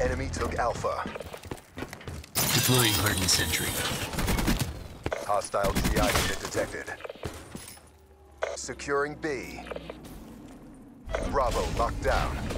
Enemy took Alpha. Deploying hardened sentry. Hostile GI unit detected. Securing B. Bravo locked down.